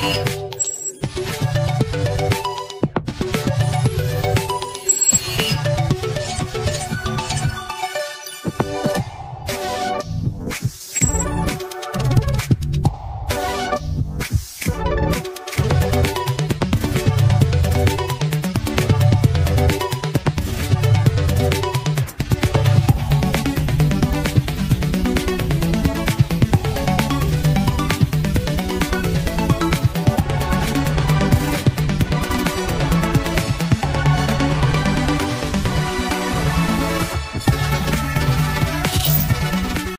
Bye.